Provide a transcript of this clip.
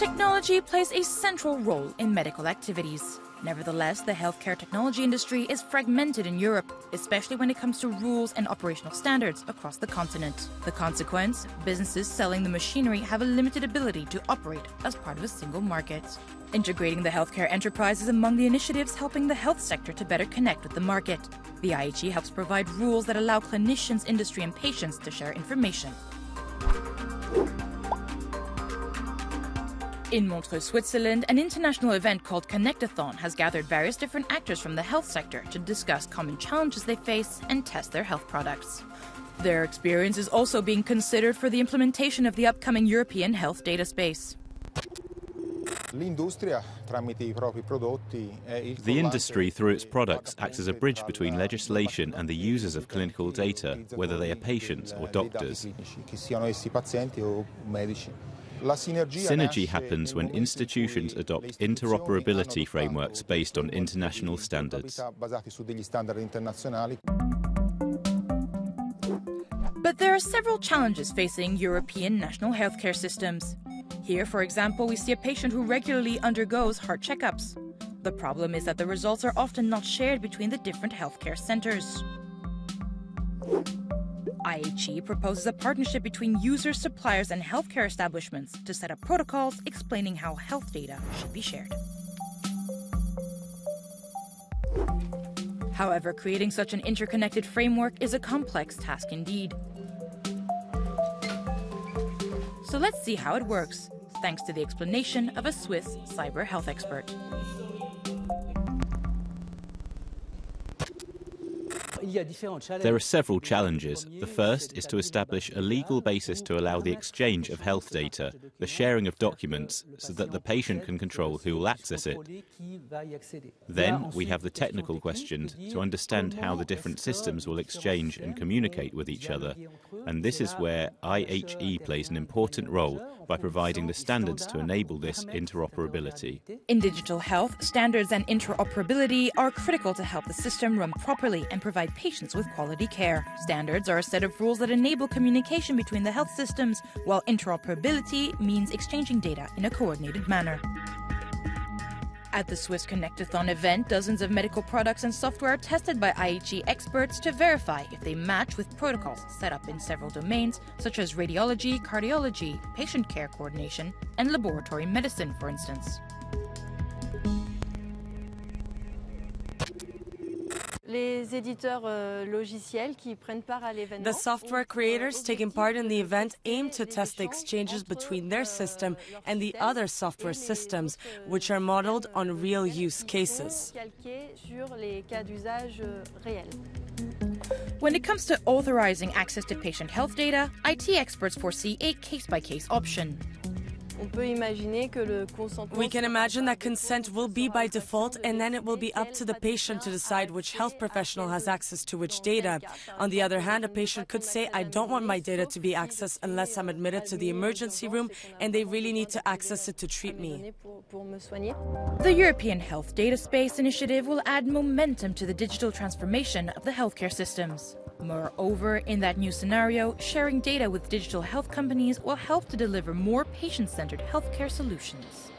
Technology plays a central role in medical activities. Nevertheless, the healthcare technology industry is fragmented in Europe, especially when it comes to rules and operational standards across the continent. The consequence businesses selling the machinery have a limited ability to operate as part of a single market. Integrating the healthcare enterprise is among the initiatives helping the health sector to better connect with the market. The IHE helps provide rules that allow clinicians, industry, and patients to share information. In Montreux, Switzerland, an international event called Connectathon has gathered various different actors from the health sector to discuss common challenges they face and test their health products. Their experience is also being considered for the implementation of the upcoming European health data space. The industry, through its products, acts as a bridge between legislation and the users of clinical data, whether they are patients or doctors. Synergy happens when institutions adopt interoperability frameworks based on international standards. But there are several challenges facing European national healthcare systems. Here, for example, we see a patient who regularly undergoes heart checkups. The problem is that the results are often not shared between the different healthcare centers. IHE proposes a partnership between users, suppliers, and healthcare establishments to set up protocols explaining how health data should be shared. However, creating such an interconnected framework is a complex task indeed. So let's see how it works, thanks to the explanation of a Swiss cyber health expert. There are several challenges. The first is to establish a legal basis to allow the exchange of health data, the sharing of documents, so that the patient can control who will access it. Then we have the technical questions to understand how the different systems will exchange and communicate with each other. And this is where IHE plays an important role by providing the standards to enable this interoperability. In digital health, standards and interoperability are critical to help the system run properly and provide patients with quality care. Standards are a set of rules that enable communication between the health systems, while interoperability means exchanging data in a coordinated manner. At the Swiss Connectathon event, dozens of medical products and software are tested by IHE experts to verify if they match with protocols set up in several domains, such as radiology, cardiology, patient care coordination, and laboratory medicine, for instance. Euh, the software creators taking part in the event aim to test the exchanges between their system and the other software systems, which are modeled on real use cases. Euh, when it comes to authorizing access to patient health data, IT experts foresee a case by case option. We can imagine that consent will be by default, and then it will be up to the patient to decide which health professional has access to which data. On the other hand, a patient could say, I don't want my data to be accessed unless I'm admitted to the emergency room, and they really need to access it to treat me. The European Health Data Space Initiative will add momentum to the digital transformation of the healthcare systems. Moreover, in that new scenario, sharing data with digital health companies will help to deliver more patient centered healthcare solutions.